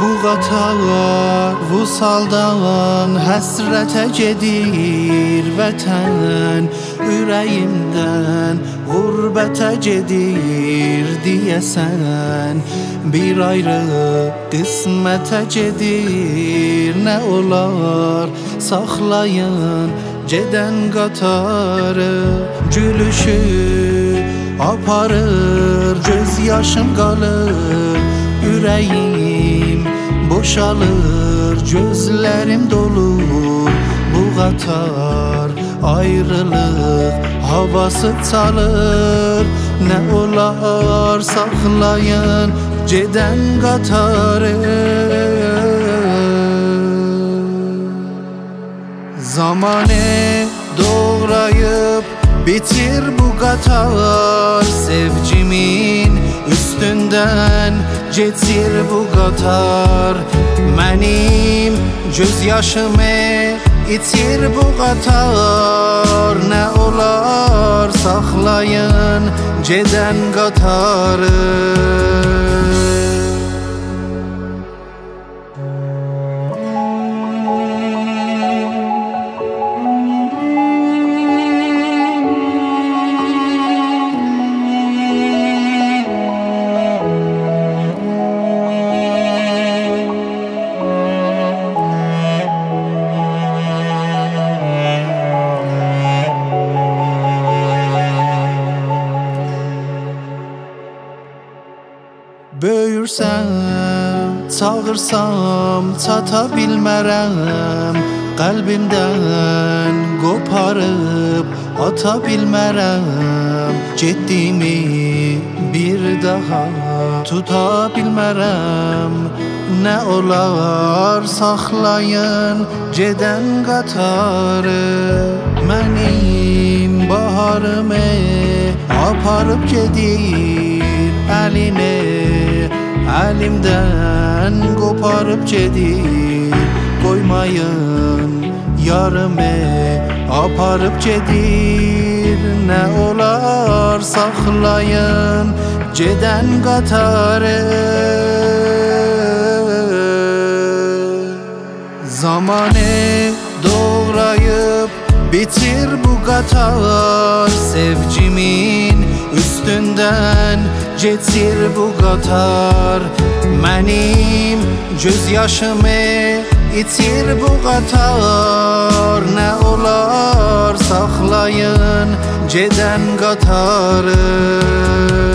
Bu qatar vusaldan həsrətə gedir vətən Ürəyimdən qurbətə gedir deyəsən. Bir ayrı qismətə gedir Nə olar? Saxlayın gedən qatarı Gülüşü aparır göz yaşım qalır Ürəyim boşalır gözlərim dolu. Bu qatar ayrılıq havası çalır. Nə olar saxlayın gedən qatarı Zamanı doğrayıp bitir bu qatar Sevcimin üstünden. Getir bu qatar Mənim göz yaşımı itir bu qatar Nə olar saxlayın gedən qatarı Böyürsəm, çağırsam çata bilmərəm Qəlbimdən qoparıb ata bilmərəm Getdiyimi bir daha tuta bilmərəm Nə olar saxlayın gedən qatarı. Mənim baharımı aparıb gedir əlinə Əlimdən qoparıb gedir Qoymayın yarımı aparıb gedir Nə olar saxlayın gedən qatarı Zamanı doğrayıp bitir bu qatar Sevcimin üstünden getir bu qatar Mənim göz yaşımı itir bu qatar Nə olar saxlayın gedən qatarı